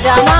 まだま